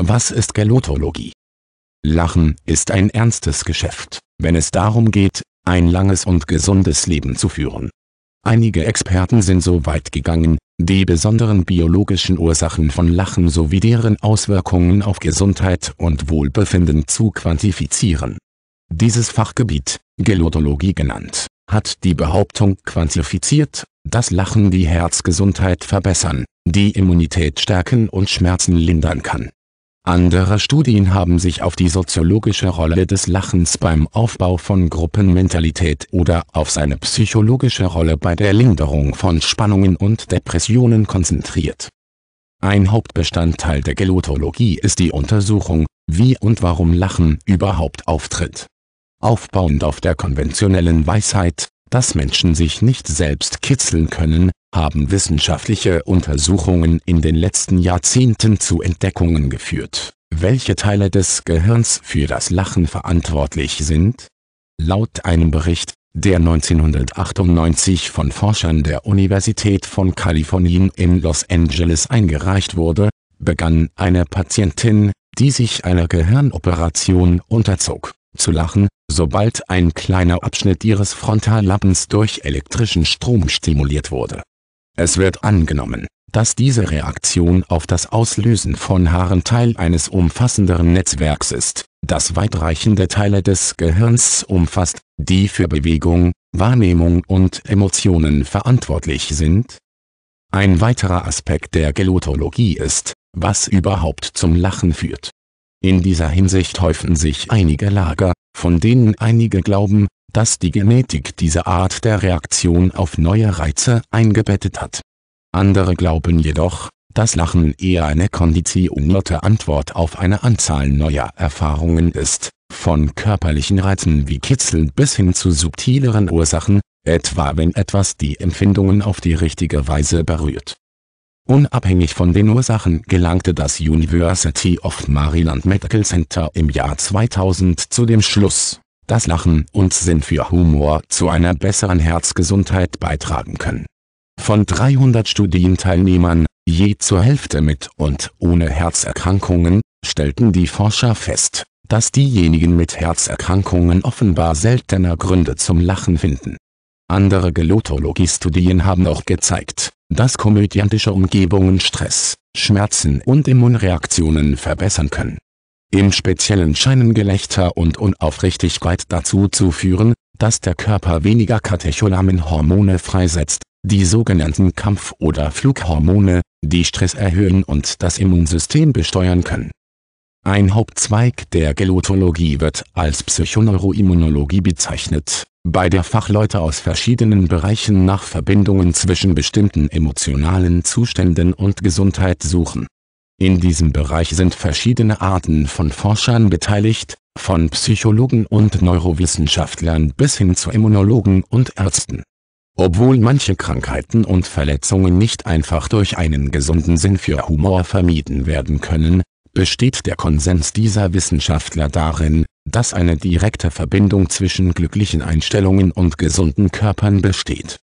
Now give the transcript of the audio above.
Was ist Gelotologie? Lachen ist ein ernstes Geschäft, wenn es darum geht, ein langes und gesundes Leben zu führen. Einige Experten sind so weit gegangen, die besonderen biologischen Ursachen von Lachen sowie deren Auswirkungen auf Gesundheit und Wohlbefinden zu quantifizieren. Dieses Fachgebiet, Gelotologie genannt, hat die Behauptung quantifiziert, dass Lachen die Herzgesundheit verbessern, die Immunität stärken und Schmerzen lindern kann andere Studien haben sich auf die soziologische Rolle des Lachens beim Aufbau von Gruppenmentalität oder auf seine psychologische Rolle bei der Linderung von Spannungen und Depressionen konzentriert. Ein Hauptbestandteil der Gelotologie ist die Untersuchung, wie und warum Lachen überhaupt auftritt. Aufbauend auf der konventionellen Weisheit, dass Menschen sich nicht selbst kitzeln können, haben wissenschaftliche Untersuchungen in den letzten Jahrzehnten zu Entdeckungen geführt, welche Teile des Gehirns für das Lachen verantwortlich sind? Laut einem Bericht, der 1998 von Forschern der Universität von Kalifornien in Los Angeles eingereicht wurde, begann eine Patientin, die sich einer Gehirnoperation unterzog, zu lachen, sobald ein kleiner Abschnitt ihres Frontallappens durch elektrischen Strom stimuliert wurde es wird angenommen, dass diese Reaktion auf das Auslösen von Haaren Teil eines umfassenderen Netzwerks ist, das weitreichende Teile des Gehirns umfasst, die für Bewegung, Wahrnehmung und Emotionen verantwortlich sind. Ein weiterer Aspekt der Gelotologie ist, was überhaupt zum Lachen führt. In dieser Hinsicht häufen sich einige Lager, von denen einige glauben, dass die Genetik diese Art der Reaktion auf neue Reize eingebettet hat. Andere glauben jedoch, dass Lachen eher eine konditionierte Antwort auf eine Anzahl neuer Erfahrungen ist, von körperlichen Reizen wie Kitzeln bis hin zu subtileren Ursachen, etwa wenn etwas die Empfindungen auf die richtige Weise berührt. Unabhängig von den Ursachen gelangte das University of Maryland Medical Center im Jahr 2000 zu dem Schluss, dass Lachen und Sinn für Humor zu einer besseren Herzgesundheit beitragen können. Von 300 Studienteilnehmern, je zur Hälfte mit und ohne Herzerkrankungen, stellten die Forscher fest, dass diejenigen mit Herzerkrankungen offenbar seltener Gründe zum Lachen finden. Andere Gelotologie-Studien haben auch gezeigt, dass komödiantische Umgebungen Stress, Schmerzen und Immunreaktionen verbessern können im Speziellen scheinen Gelächter und Unaufrichtigkeit dazu zu führen, dass der Körper weniger Katecholamenhormone freisetzt, die sogenannten Kampf- oder Flughormone, die Stress erhöhen und das Immunsystem besteuern können. Ein Hauptzweig der Gelotologie wird als Psychoneuroimmunologie bezeichnet, bei der Fachleute aus verschiedenen Bereichen nach Verbindungen zwischen bestimmten emotionalen Zuständen und Gesundheit suchen in diesem Bereich sind verschiedene Arten von Forschern beteiligt, von Psychologen und Neurowissenschaftlern bis hin zu Immunologen und Ärzten. Obwohl manche Krankheiten und Verletzungen nicht einfach durch einen gesunden Sinn für Humor vermieden werden können, besteht der Konsens dieser Wissenschaftler darin, dass eine direkte Verbindung zwischen glücklichen Einstellungen und gesunden Körpern besteht